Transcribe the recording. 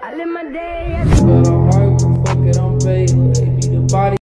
I live my day